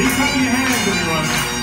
Please clap your hands, everyone.